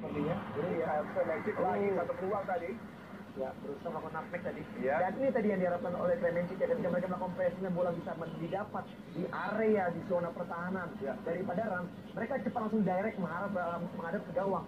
sepertinya. Jadi ya, Leipzig lagi satu peluang tadi. Ya, berusaha melakukan nutmeg tadi. Ya. Dan ini tadi yang diharapkan oleh Clemency ya, ketika mereka melakukan pressing bola bisa didapat di area di zona pertahanan ya daripada Rams. Mereka cepat langsung direct menghadap eh, menghadap ke gawang.